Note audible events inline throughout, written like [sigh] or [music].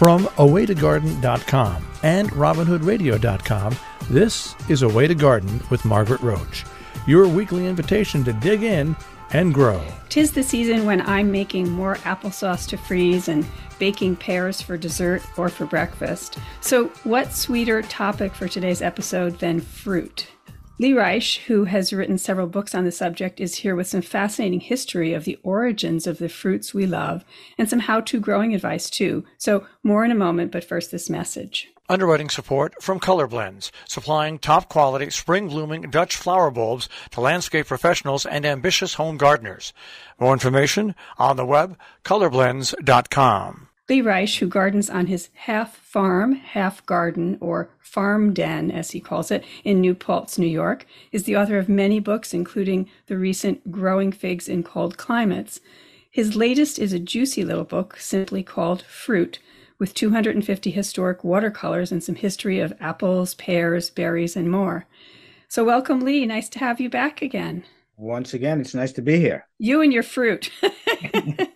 From awaytogarden.com and robinhoodradio.com, this is A Way to Garden with Margaret Roach, your weekly invitation to dig in and grow. Tis the season when I'm making more applesauce to freeze and baking pears for dessert or for breakfast. So, what sweeter topic for today's episode than fruit? Lee Reich, who has written several books on the subject, is here with some fascinating history of the origins of the fruits we love and some how to growing advice, too. So, more in a moment, but first, this message. Underwriting support from Color Blends, supplying top quality spring blooming Dutch flower bulbs to landscape professionals and ambitious home gardeners. More information on the web, colorblends.com. Lee Reich, who gardens on his half farm, half garden, or farmden, as he calls it, in New Paltz, New York, is the author of many books, including the recent Growing Figs in Cold Climates. His latest is a juicy little book simply called Fruit, with 250 historic watercolors and some history of apples, pears, berries, and more. So, welcome, Lee. Nice to have you back again. Once again, it's nice to be here. You and your fruit. [laughs] [laughs]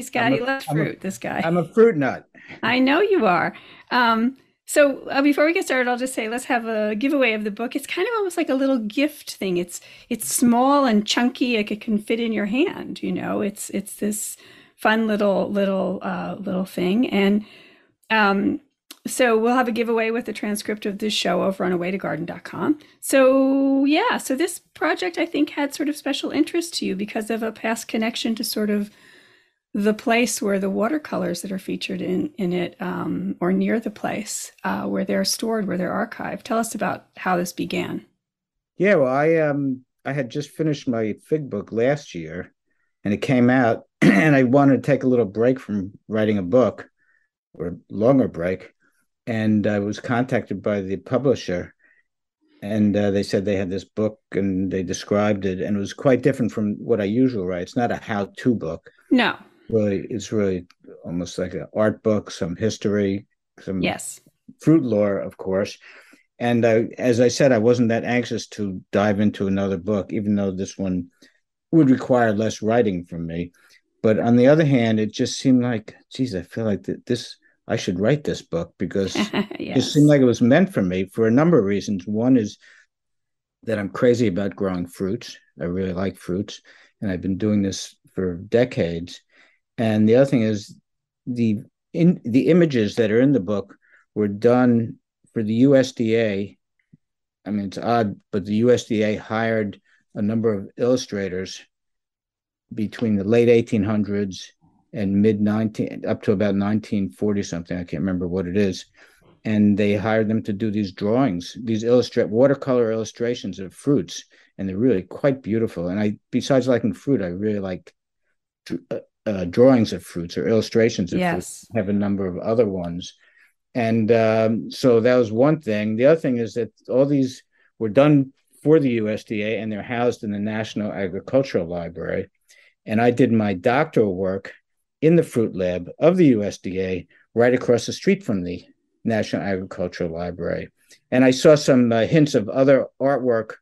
He's got, a, he loves fruit, a, this guy. I'm a fruit nut. I know you are. Um, so uh, before we get started, I'll just say let's have a giveaway of the book. It's kind of almost like a little gift thing. It's it's small and chunky. Like it can fit in your hand. You know, it's it's this fun little little uh, little thing. And um, so we'll have a giveaway with the transcript of this show over on awaytogarden.com. So yeah, so this project I think had sort of special interest to you because of a past connection to sort of the place where the watercolors that are featured in in it, um, or near the place uh, where they're stored, where they're archived. Tell us about how this began. Yeah, well, I um I had just finished my fig book last year, and it came out, [clears throat] and I wanted to take a little break from writing a book, or longer break, and I was contacted by the publisher, and uh, they said they had this book and they described it, and it was quite different from what I usually write. It's not a how-to book. No really it's really almost like an art book, some history, some yes fruit lore, of course. And uh, as I said, I wasn't that anxious to dive into another book, even though this one would require less writing from me. But on the other hand, it just seemed like, geez, I feel like that this I should write this book because [laughs] yes. it seemed like it was meant for me for a number of reasons. One is that I'm crazy about growing fruits. I really like fruits, and I've been doing this for decades. And the other thing is the in the images that are in the book were done for the USDA. I mean, it's odd, but the USDA hired a number of illustrators between the late 1800s and mid 19 up to about 1940 something. I can't remember what it is. And they hired them to do these drawings, these illustrate watercolor illustrations of fruits, and they're really quite beautiful. And I, besides liking fruit, I really like uh, uh, drawings of fruits or illustrations of yes. fruits. have a number of other ones. And um, so that was one thing. The other thing is that all these were done for the USDA and they're housed in the National Agricultural Library. And I did my doctoral work in the fruit lab of the USDA right across the street from the National Agricultural Library. And I saw some uh, hints of other artwork,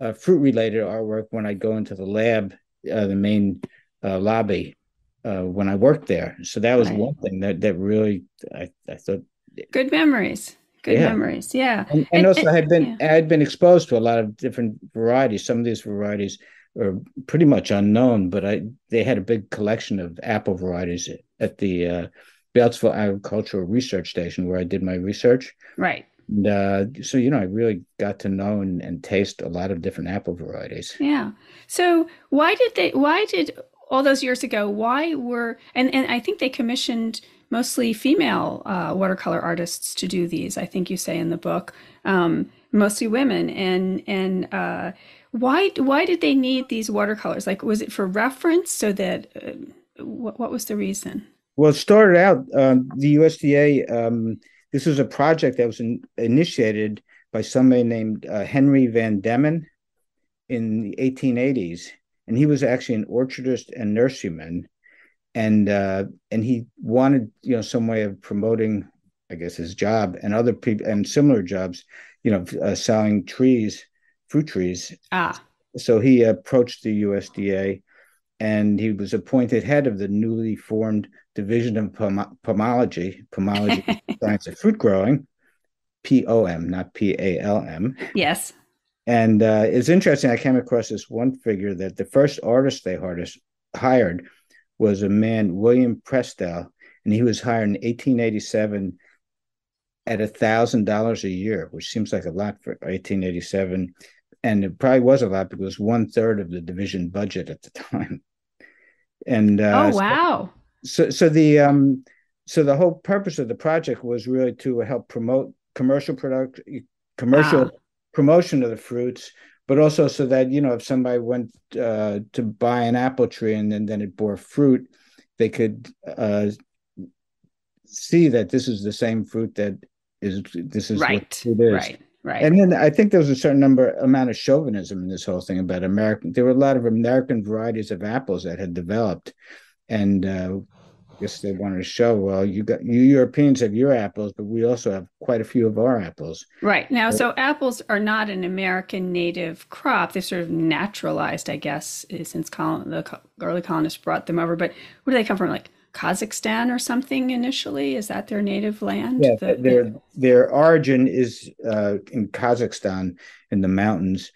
uh, fruit related artwork, when I go into the lab, uh, the main uh, lobby uh, when I worked there. So that was right. one thing that that really I, I thought good memories. Good yeah. memories, yeah. And, and, and also, and, I had been yeah. I had been exposed to a lot of different varieties. Some of these varieties are pretty much unknown, but I they had a big collection of apple varieties at the uh, Beltsville Agricultural Research Station where I did my research. Right. And uh, so, you know, I really got to know and, and taste a lot of different apple varieties. Yeah. So, why did they? Why did all those years ago, why were and and I think they commissioned mostly female uh, watercolor artists to do these. I think you say in the book, um, mostly women, and and uh, why why did they need these watercolors? Like, was it for reference so that uh, what what was the reason? Well, it started out um, the USDA. Um, this was a project that was in, initiated by somebody named uh, Henry Van Deman in the 1880s and he was actually an orchardist and nurseryman, and uh, and he wanted you know some way of promoting, I guess, his job and other people and similar jobs, you know, uh, selling trees, fruit trees. Ah. So he approached the USDA, and he was appointed head of the newly formed division of pom- pomology, pomology [laughs] science of fruit growing, P O M, not P A L M. Yes. And uh, it's interesting. I came across this one figure that the first artist they hired was a man, William Prestele, and he was hired in 1887 at a thousand dollars a year, which seems like a lot for 1887, and it probably was a lot because it was one third of the division budget at the [laughs] time. And uh, oh wow! So, so the um, so the whole purpose of the project was really to help promote commercial product, commercial ah. Promotion of the fruits, but also so that you know if somebody went uh, to buy an apple tree and then, then it bore fruit, they could uh, see that this is the same fruit that is this is right, what it is. Right. Right. And then I think there was a certain number amount of chauvinism in this whole thing about American. There were a lot of American varieties of apples that had developed, and uh, guess they wanted to show, well, you got you Europeans have your apples, but we also have quite a few of our apples. Right now, so apples are not an American native crop. They're sort of naturalized, I guess, since colon, the early colonists brought them over. But where do they come from? Like Kazakhstan or something initially? Is that their native land? Yeah, the, their their origin is uh, in Kazakhstan in the mountains,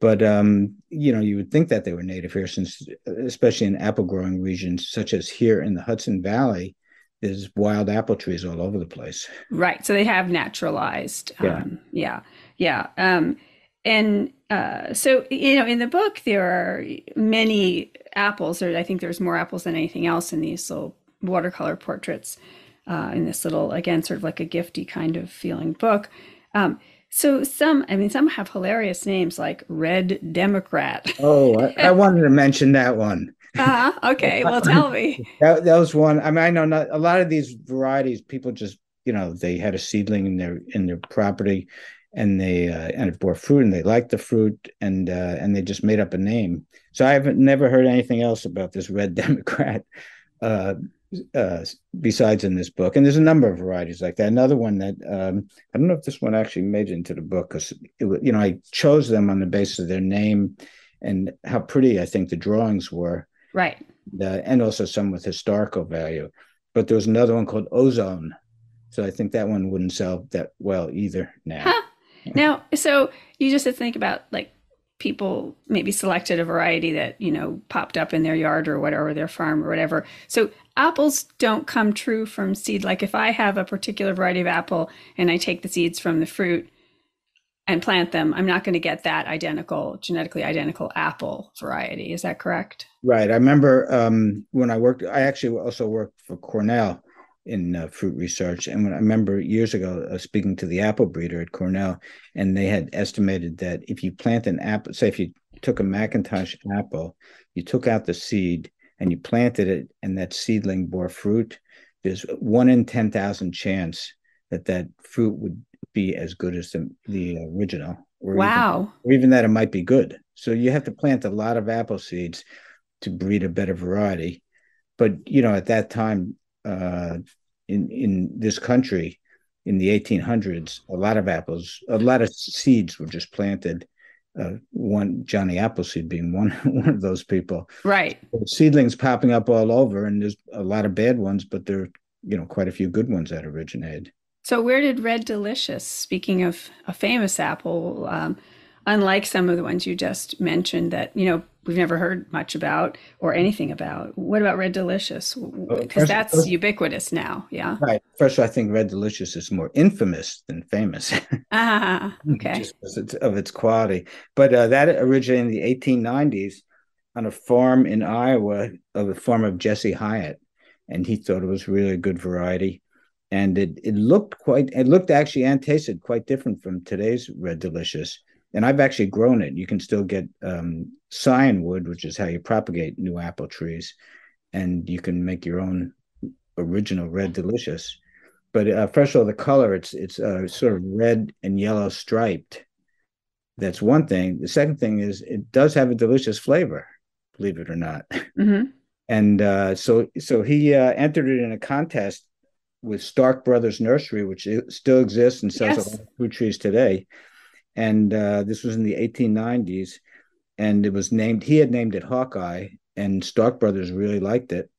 but um, you know you would think that they were native here, since especially in apple growing regions such as here in the Hudson Valley, there's wild apple trees all over the place. Right, so they have naturalized. Yeah, um, yeah, yeah. Um, and uh, so you know, in the book there are many apples. Or I think there's more apples than anything else in these little watercolor portraits uh, in this little, again, sort of like a gifty kind of feeling book. Um, so some, I mean, some have hilarious names like Red Democrat. Oh, I, I [laughs] wanted to mention that one. uh Okay, well, tell me. [laughs] that, that was one. I mean, I know not a lot of these varieties. People just, you know, they had a seedling in their in their property, and they uh, and it bore fruit, and they liked the fruit, and uh, and they just made up a name. So I haven't never heard anything else about this Red [laughs] Democrat. Uh, uh, besides in this book. And there's a number of varieties like that. Another one that um, I don't know if this one actually made it into the book because you know I chose them on the basis of their name and how pretty I think the drawings were. Right. and also some with historical value. But there was another one called Ozone. So I think that one wouldn't sell that well either now. Huh. Now, so you just have to think about like people maybe selected a variety that you know popped up in their yard or whatever their farm or whatever. So apples don't come true from seed. Like if i have a particular variety of apple and i take the seeds from the fruit and plant them i'm not going to get that identical genetically identical apple variety. Is that correct? Right. I remember um, when i worked i actually also worked for cornell in uh, fruit research. And when I remember years ago uh, speaking to the apple breeder at Cornell, and they had estimated that if you plant an apple, say if you took a McIntosh apple, you took out the seed and you planted it, and that seedling bore fruit, there's one in ten thousand chance that that fruit would be as good as the the original. Or wow! Even, or even that it might be good. So you have to plant a lot of apple seeds to breed a better variety. But you know, at that time, uh, in in this country in the 1800s, a lot of apples, a lot of seeds were just planted. Uh, one Johnny Appleseed being one [laughs] one of those people. Right. Seedlings popping up all over, and there's a lot of bad ones, but there are you know quite a few good ones that originated. So where did Red Delicious? Speaking of a famous apple, um, unlike some of the ones you just mentioned that you know we've never heard much about or anything about. What about red delicious? Because that's first, ubiquitous now yeah? Right. First i think red delicious is more infamous than famous. [laughs] Ah [laughs] okay. Just of its quality. But uh, that originated in the 1890s on a farm in iowa of a farm of jesse hiatt and he thought it was really a good variety. And it, it looked quite it looked actually and tasted quite different from today's red delicious and I've actually grown it. You can still get um, scion wood, which is how you propagate new apple trees, and you can make your own original red delicious. But uh, first of all, the color it's it's uh, sort of red and yellow striped. That's one thing. The second thing is it does have a delicious flavor, believe it or not. Mm-hmm. And uh, so so he uh, entered it in a contest with Stark Brothers Nursery, which still exists and sells yes. a lot of fruit trees today and uh, this was in the 1890s and it was named he had named it hawkeye and Stark Brothers really liked it,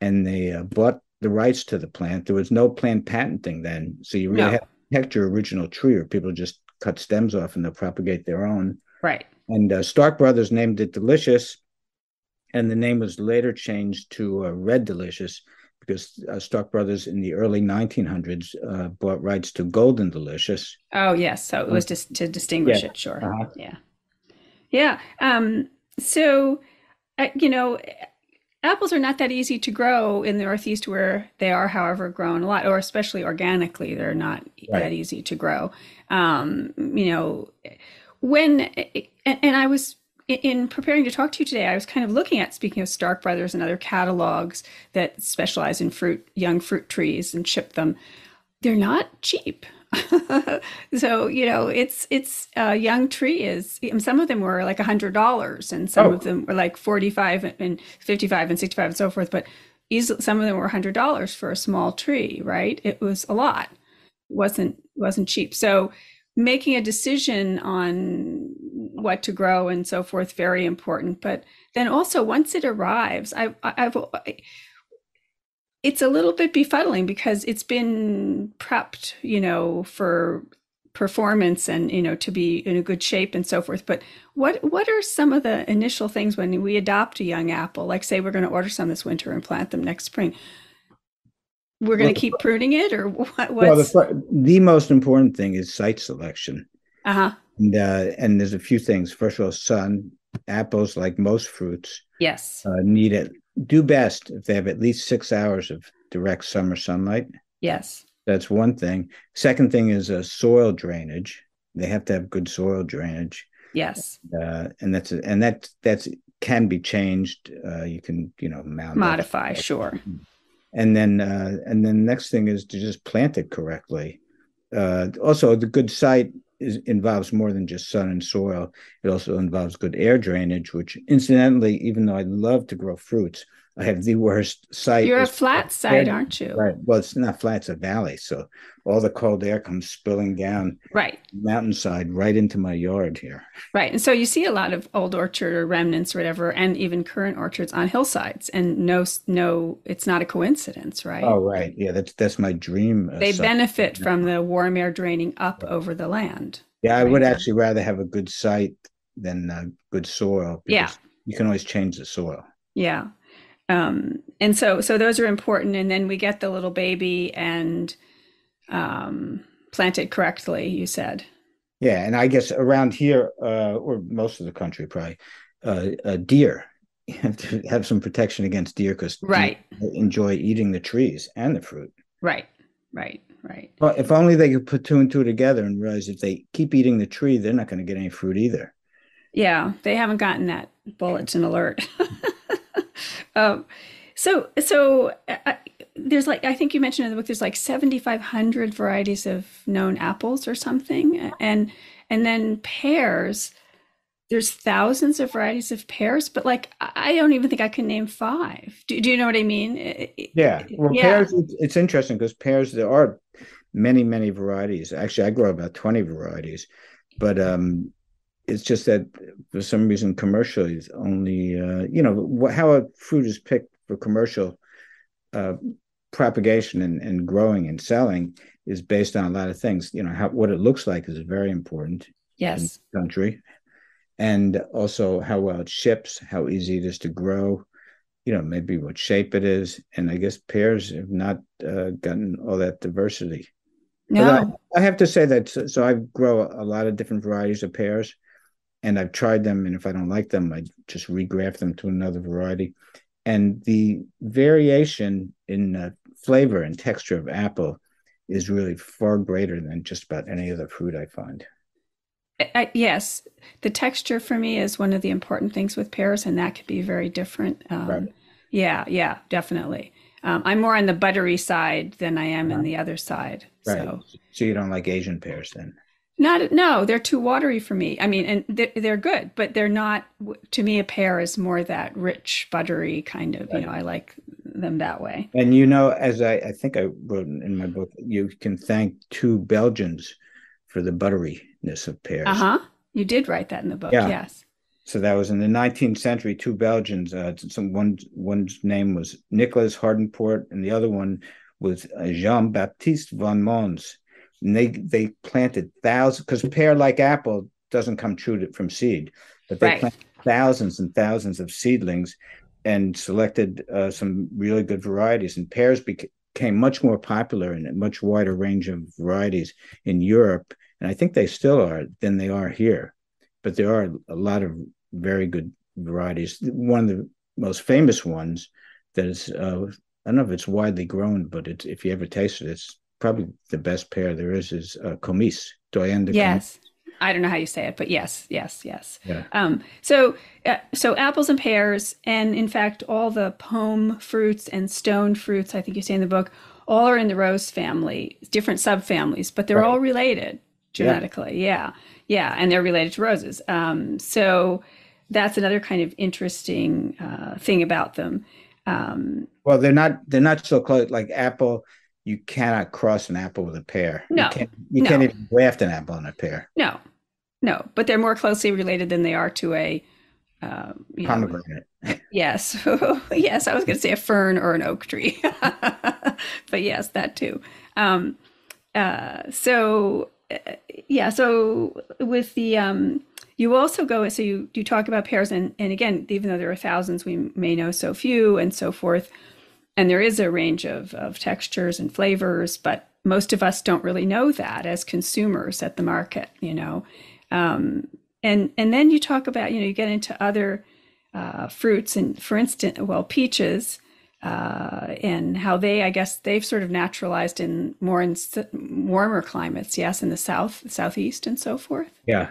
and they uh, bought the rights to the plant. There was no plant patenting then, so you really no. had to protect your original tree, or people just cut stems off and they'll propagate their own. Right. And uh, Stark Brothers named it Delicious, and the name was later changed to uh, Red Delicious because uh, Stark Brothers in the early 1900s uh, bought rights to Golden Delicious. Oh yes, so it was just to distinguish yeah. it. Sure. Uh-huh. Yeah. Yeah. Um, so, uh, you know, apples are not that easy to grow in the Northeast where they are, however, grown a lot, or especially organically, they're not right. that easy to grow. Um, you know, when, and, and I was in preparing to talk to you today, I was kind of looking at speaking of Stark Brothers and other catalogs that specialize in fruit, young fruit trees, and ship them. They're not cheap. [laughs] so you know, it's it's a young tree is. Some of them were like a hundred dollars, and some oh. of them were like forty five and fifty five and sixty five and so forth. But easily, some of them were a hundred dollars for a small tree. Right? It was a lot. It wasn't wasn't cheap. So making a decision on what to grow and so forth very important. But then also once it arrives i i've it's a little bit befuddling because it's been prepped you know for performance and you know to be in a good shape and so forth. But what what are some of the initial things when we adopt a young apple? Like say we're going to order some this winter and plant them next spring we're going to well, keep pruning it or what well the, the most important thing is site selection. Uh-huh. And, uh, and there's a few things. First of all sun apples like most fruits yes. uh, need it do best if they have at least six hours of direct summer sunlight. Yes. That's one thing. Second thing is uh, soil drainage. They have to have good soil drainage. Yes. Uh, and that's and that that's can be changed. Uh, you can you know modify sure and then uh, and then next thing is to just plant it correctly. Uh, also, the good site is, involves more than just sun and soil. It also involves good air drainage, which incidentally, even though I love to grow fruits, I have the worst site. You're a flat site, aren't you? Right. Well, it's not flat; it's a valley. So all the cold air comes spilling down right mountainside right into my yard here. Right, and so you see a lot of old orchard or remnants or whatever, and even current orchards on hillsides. And no, no, it's not a coincidence, right? Oh, right. Yeah, that's that's my dream. Uh, they site. benefit from the warm air draining up over the land. Yeah, I would actually rather have a good site than uh, good soil. Yeah, you can always change the soil. Yeah um, and so so those are important. And then we get the little baby and um, plant it correctly you said. Yeah and i guess around here uh, or most of the country probably uh, deer you [laughs] have to have some protection against deer because right. enjoy eating the trees and the fruit. Right right right. Well if only they could put two and two together and realize if they keep eating the tree they're not going to get any fruit either. Yeah they haven't gotten that bulletin alert [laughs] um, so so uh, there's like I think you mentioned in the book there's like 7,500 varieties of known apples or something, and and then pears. There's thousands of varieties of pears, but like I don't even think I can name five. Do, do you know what I mean? Yeah. Well, yeah. pears. It's interesting because pears there are many many varieties. Actually, I grow about 20 varieties, but um, it's just that for some reason commercially it's only uh, you know how a fruit is picked for commercial uh, propagation and, and growing and selling is based on a lot of things. You know how what it looks like is very important yes. country. And also how well it ships how easy it is to grow you know maybe what shape it is. And i guess pears have not uh, gotten all that diversity. No. I, I, have to say that so, so I grow a lot of different varieties of pears and I've tried them, and if I don't like them, I just regraft them to another variety. And the variation in uh, flavor and texture of apple is really far greater than just about any other fruit I find. I, yes, the texture for me is one of the important things with pears, and that could be very different. Um, right. Yeah, yeah, definitely. Um, I'm more on the buttery side than I am on the other side. Right. So. so you don't like Asian pears then? Not no, they're too watery for me. I mean, and they're, they're good, but they're not. To me, a pear is more that rich, buttery kind of. You know, I like them that way. And you know, as I, I think I wrote in my book, you can thank two Belgians for the butteriness of pears. Uh huh. You did write that in the book. Yeah. Yes. So that was in the 19th century. Two Belgians. Uh, some one one's name was Nicholas Hardenpont, and the other one was uh, Jean Baptiste van Mons. And they they planted thousands because pear, like apple, doesn't come true to, from seed, but they Right. planted thousands and thousands of seedlings and selected uh, some really good varieties. And pears became much more popular in a much wider range of varieties in Europe, and I think they still are than they are here. But there are a lot of very good varieties. One of the most famous ones that is, uh, I don't know if it's widely grown, but it's, if you ever taste it, it's probably the best pair there is. Is uh, Comice, Doyenné de Comice. Yes. I don't know how you say it, but yes, yes, yes. Yeah. Um, so, uh, so apples and pears, and in fact, all the pome fruits and stone fruits, I think you say in the book, all are in the rose family, different subfamilies, but they're Right. all related genetically. Yeah. yeah, and they're related to roses. Um, so that's another kind of interesting uh, thing about them. Um, Well, they're not they're not so close. Like apple, you cannot cross an apple with a pear. No. you can't, you No. can't even graft an apple on a pear. no, no, but they're more closely related than they are to a. Um, you know, [laughs] Yes, [laughs] yes, I was going to say a fern or an oak tree, [laughs] but yes, that too. Um, uh, so, uh, yeah, so with the um, you also go so you you talk about pears and and again, even though there are thousands, we may know so few and so forth, and there is a range of of textures and flavors, but most of us don't really know that as consumers at the market, you know. Um, and and then you talk about you know you get into other uh, fruits and for instance well peaches uh, and how they i guess they've sort of naturalized in more in warmer climates yes in the south southeast and so forth. Yeah,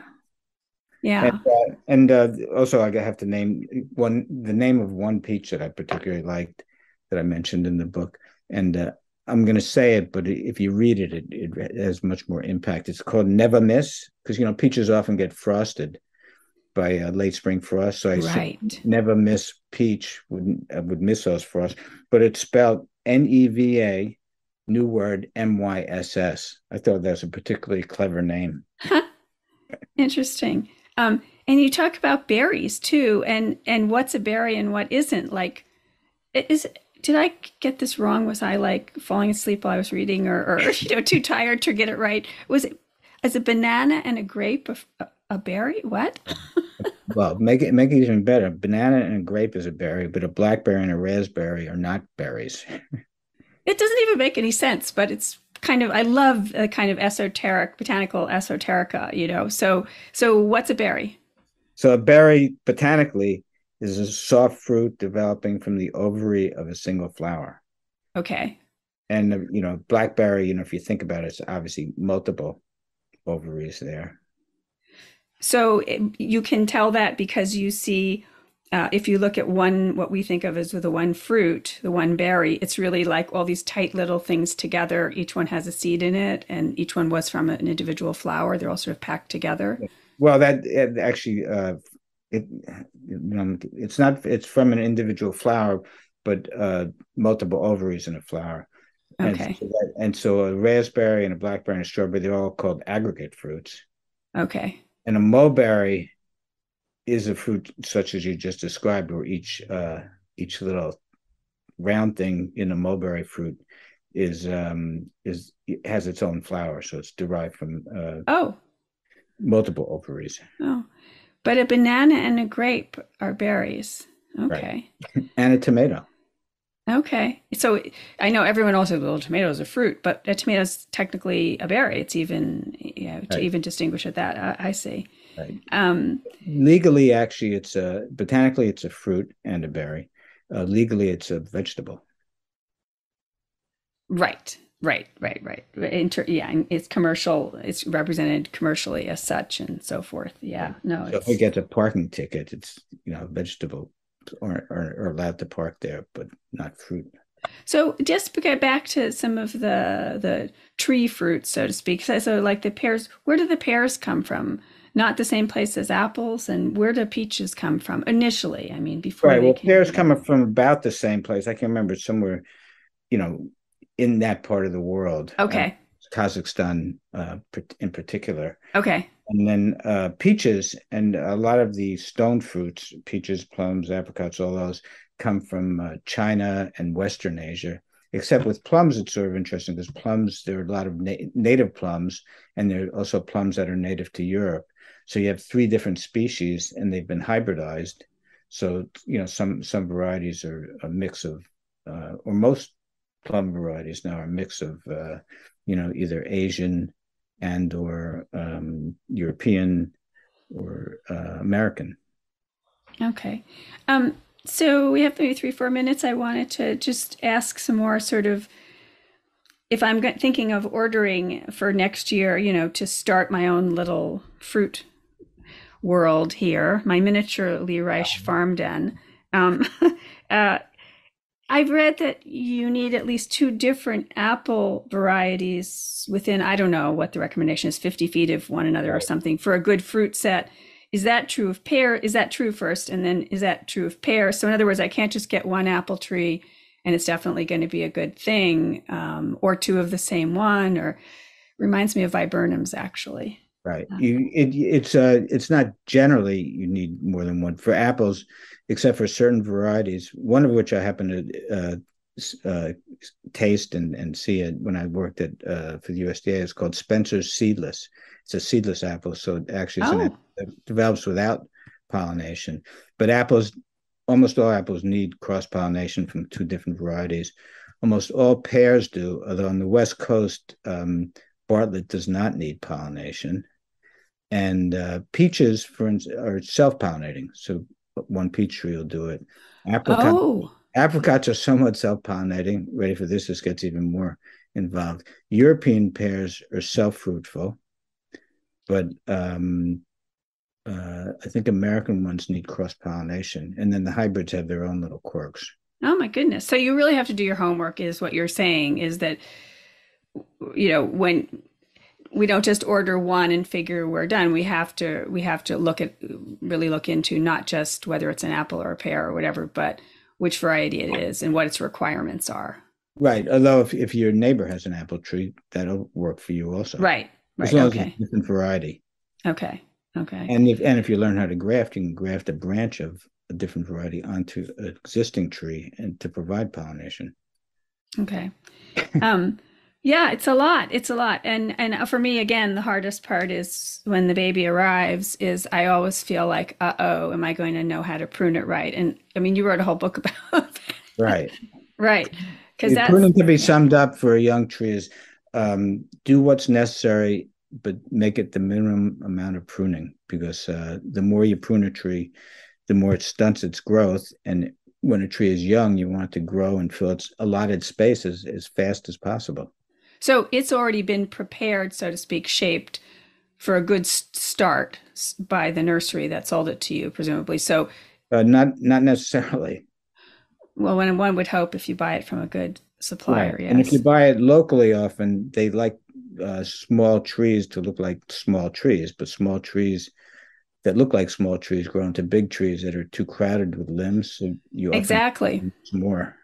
yeah. And, uh, and uh, also I have to name one the name of one peach that I particularly liked that I mentioned in the book, and uh, I'm going to say it, but if you read it, it, it has much more impact. It's called Never Miss because you know peaches often get frosted by uh, late spring frost, so I right never miss peach would uh, would miss those frost, but it's spelled N E V A, new word M Y S S. I thought that was a particularly clever name. [laughs] interesting um, and you talk about berries too and and what's a berry and what isn't like i- is did i get this wrong was i like falling asleep while i was reading or, or [laughs] you know too tired to get it right was it as a banana and a grape a, a, a berry what [laughs] Well, make it make it even better. Banana and a grape is a berry, but a blackberry and a raspberry are not berries. [laughs] It doesn't even make any sense, but it's kind of I love a kind of esoteric botanical esoterica, you know. So so what's a berry? So a berry, botanically, is a soft fruit developing from the ovary of a single flower. Okay. And you know, blackberry, you know, if you think about it, it's obviously multiple ovaries there. So it, you can tell that because you see uh, if you look at one what we think of as the one fruit, the one berry, it's really like all these tight little things together. Each one has a seed in it, and each one was from an individual flower. They're all sort of packed together. Well, that actually, uh, it it's not. It's from an individual flower, but uh, multiple ovaries in a flower. And Okay. so that- And so a raspberry and a blackberry and a strawberry, they're all called aggregate fruits. Okay. And a mulberry is a fruit such as you just described, where each uh, each little round thing in a mulberry fruit is um, is has its own flower, so it's derived from uh, Oh. multiple ovaries. Oh. But a banana and a grape are berries. Okay. [laughs] And a tomato. Okay. So I know everyone also well, tomato is a fruit, but a tomato is technically a berry. It's even, you know, to Right. even distinguish it that, I, I see. Right. Um, Legally, actually, it's a botanically it's a fruit and a berry. Uh, legally, it's a vegetable. right, right, right, right. Inter- yeah, and it's commercial. It's represented commercially as such and so forth. Yeah. No, So if it's, get a parking ticket, it's you know vegetable are, are, are allowed to park there, but not fruit. So just to get back to some of the the tree fruits, so to speak. So, so like the pears, where do the pears come from? Not the same place as apples, and where do peaches come from initially? I mean, before Right. Well, pears coming from about the same place. I can remember somewhere, you know, in that part of the world. uh, Okay, Kazakhstan, uh, in particular. okay, And then uh, peaches and a lot of the stone fruits, peaches, plums, apricots, all those come from uh, China and Western Asia. Except with plums, it's sort of interesting because plums, there are a lot of na- native plums, and there are also plums that are native to Europe. So you have three different species, and they've been hybridized. So you know, some some varieties are a mix of, uh, or most plum varieties now are a mix of, uh, you know, either Asian and or um, European or uh, American. Okay. Um, so we have maybe three, four minutes. I wanted to just ask some more sort of if I'm thinking of ordering for next year, you know, to start my own little fruit world here, my miniature Lee Reich farmden. Um, [laughs] uh, I've read that you need at least two different apple varieties within, I don't know what the recommendation is, 50 feet of one another or something for a good fruit set. Is that true of pear? Is that true first? And then is that true of pear? So, in other words, I can't just get one apple tree and it's definitely going to be a good thing, um, or two of the same one, or reminds me of viburnums actually. Right. You, it, it's uh, it's not generally you need more than one for apples except for certain varieties, one of which I happen to uh, uh, taste and, and see it when I worked at uh, for the USDA. It's called Spencer's Seedless. It's a seedless apple, so it actually oh. apple develops without pollination. But apples, almost all apples need cross pollination from two different varieties. Almost all pears do, although on the West Coast, um, Bartlett does not need pollination. And uh, peaches, for instance, are self pollinating. So one peach tree will do it. Apricot, oh. Apricots are somewhat self-pollinating. Ready for this? This gets even more involved. European pears are self-fruitful, but um, uh, I think American ones need cross-pollination, and then the hybrids have their own little quirks. Oh my goodness! So you really have to do your homework. Is what you're saying? Is that you know when we don't just order one and figure we're done. We have to we have to look at really look into not just whether it's an apple or a pear or whatever but which variety it is and what its requirements are. Right. Although if, if your neighbor has an apple tree that'll work for you also. Right. Right. As long okay. as it's different variety. Okay. Okay. And if and if you learn how to graft you can graft a branch of a different variety onto an existing tree and to provide pollination. Okay. Um yeah, it's a lot. It's a lot. And and for me again, the hardest part is when the baby arrives is I always feel like, "Uh-oh, am I going to know how to prune it right?" And I mean, you wrote a whole book [laughs] about that. Right. [laughs] right. Cuz that pruning can be summed up for a young tree is um, do what's necessary but make it the minimum amount of pruning because uh, the more you prune a tree, the more it stunts its growth and when a tree is young, you want it to grow and fill its allotted spaces as fast as possible. So it's already been prepared, so to speak, shaped for a good start by the nursery that sold it to you, presumably. So, uh, not not necessarily. Well, when one would hope if you buy it from a good supplier, right. yes. And if you buy it locally, often they like uh, small trees to look like small trees, but small trees that look like small trees grow into big trees that are too crowded with limbs. So you exactly more.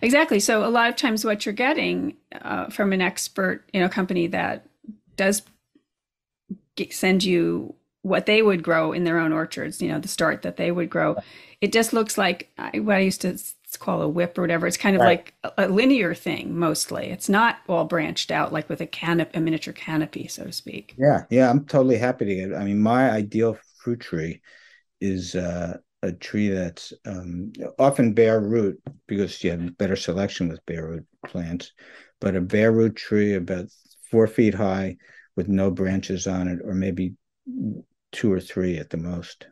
Exactly. So a lot of times, what you're getting uh, from an expert, you know, company that does send you what they would grow in their own orchards, you know, the start that they would grow, it just looks like what I used to call a whip or whatever. It's kind of right. like a, a, linear thing mostly. It's not all branched out like with a canopy, a miniature canopy, so to speak. Yeah, yeah, I'm totally happy to get. I mean, my ideal fruit tree is uh, a tree that's um, often bare root because you have better selection with bare root plants, but a bare root tree about four feet high with no branches on it, or maybe two or three at the most.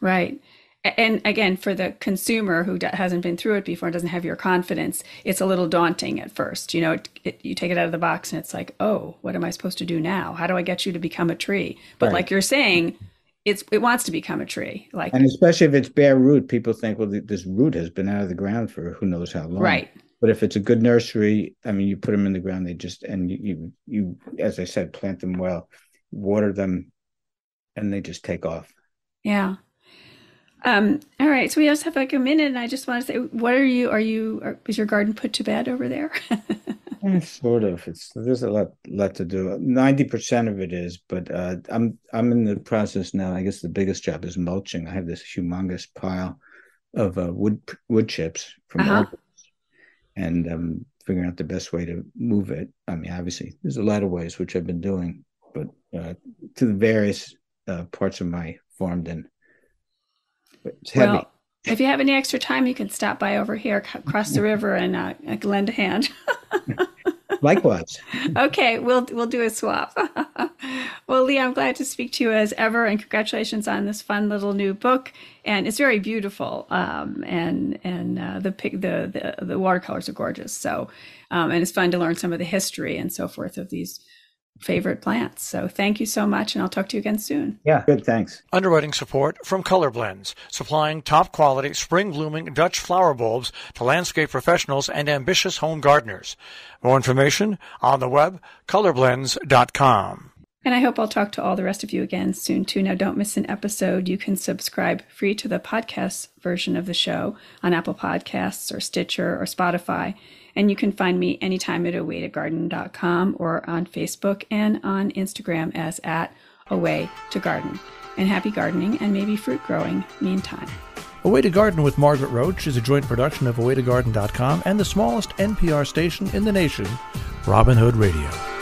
Right. And again, for the consumer who hasn't been through it before and doesn't have your confidence, it's a little daunting at first. You know, it, it, you take it out of the box and it's like, oh, what am I supposed to do now? How do I get you to become a tree? But right. like you're saying, it's it wants to become a tree like and especially if it's bare root people think well this root has been out of the ground for who knows how long. Right. But if it's a good nursery i mean you put them in the ground they just and you you, you as i said plant them well water them and they just take off. Yeah um all right so we just have like a minute and i just want to say what are you are you are, is your garden put to bed over there [laughs] Eh, sort of. It's there's a lot lot to do. Ninety percent of it is, but uh, I'm I'm in the process now. I guess the biggest job is mulching. I have this humongous pile of uh, wood wood chips from uh-huh. and um, figuring out the best way to move it. I mean, obviously, there's a lot of ways which I've been doing, but uh, to the various uh, parts of my farm, then it's heavy. Well, if you have any extra time, you can stop by over here, across the river, and uh, lend a hand. [laughs] Likewise. okay, we'll we'll do a swap. [laughs] well, Lee, I'm glad to speak to you as ever, and congratulations on this fun little new book. And it's very beautiful, um, and and uh, the, the the the watercolors are gorgeous. So, um, and it's fun to learn some of the history and so forth of these favorite plants. So thank you so much, and I'll talk to you again soon. Yeah, good. Thanks. Underwriting support from Color Blends, supplying top quality spring blooming Dutch flower bulbs to landscape professionals and ambitious home gardeners. More information on the web, colorblends.com. And I hope I'll talk to all the rest of you again soon, too. Now, don't miss an episode. You can subscribe free to the podcast version of the show on Apple Podcasts or Stitcher or Spotify. And you can find me anytime at awaytogarden.com or on Facebook and on Instagram as at away to garden. And happy gardening and maybe fruit growing meantime. Away to Garden with Margaret Roach is a joint production of awaytogarden.com and the smallest NPR station in the nation, Robin Hood Radio.